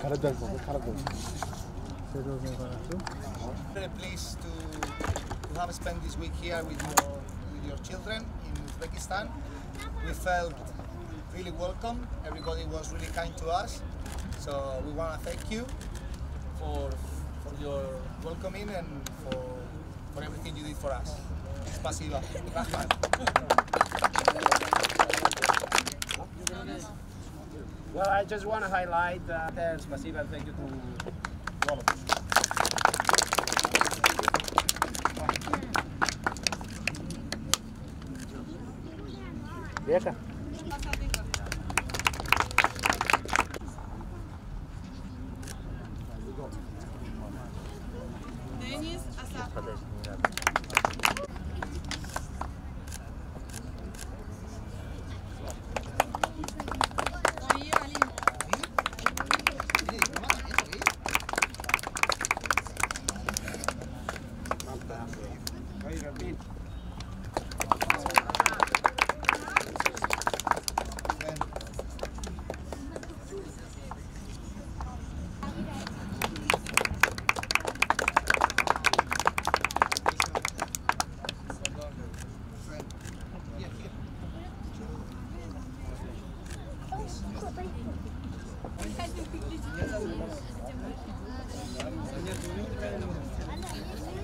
Karadeniz oldu, Karadeniz. To, to have spent this week here with your, with your children in Uzbekistan. We felt really welcome. Everybody was really kind to us. So we want to thank you for for your welcoming and for, for everything you did for us. it's Rahman. Well, I just want to highlight that it's Spasiba, thank you to all of us. Vieja.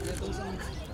Я должен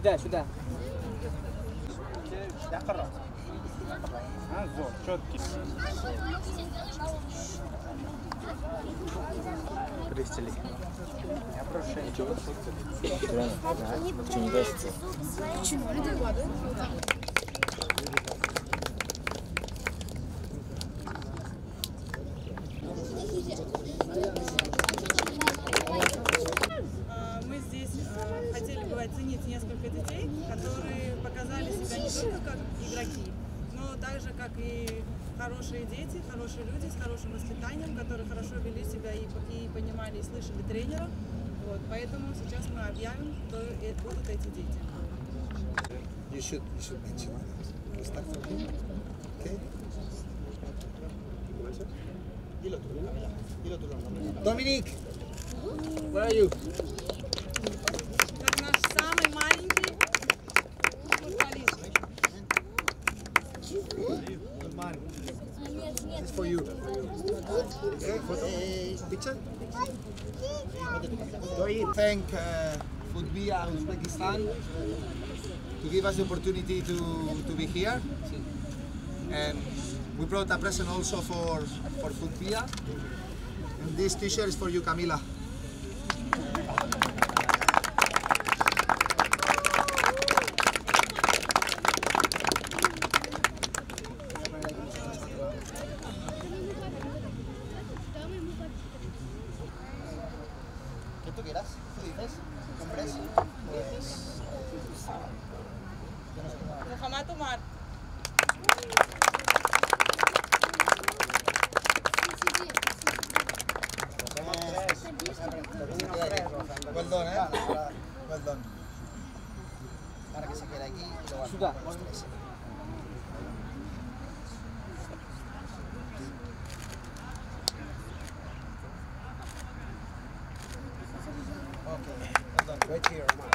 Сюда, сюда. Азор, четкий. Пристели. Я прошу. Ничего. Почему не гасится? А, которые показали себя не только как игроки, но также как и хорошие дети, хорошие люди с хорошим воспитанием, которые хорошо вели себя и, и понимали и слышали тренера. Вот, поэтому сейчас мы объявим, кто будут эти дети. You should, you? Dominic, where are you? Picture? Thank uh, Futbia Uzbekistan to give us the opportunity to, to be here. And we brought a present also for, for Futbia. And this t-shirt is for you, Camila. quieras, tú dices, compres, pues... Déjame tomar. Well done, eh? Well done. Ahora que se quede aquí y lo van a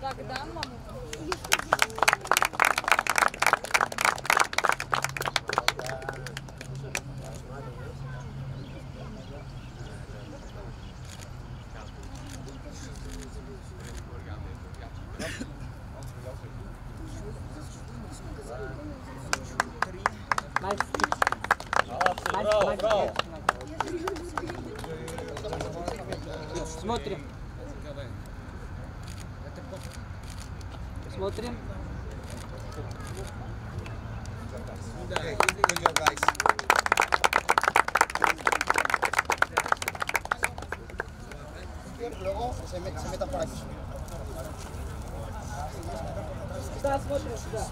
here. Wait, wait. Da igual. Атабек. Мать. Так, да, мама? Браво, браво. Смотрим. Смотрим. Да, смотрим сюда.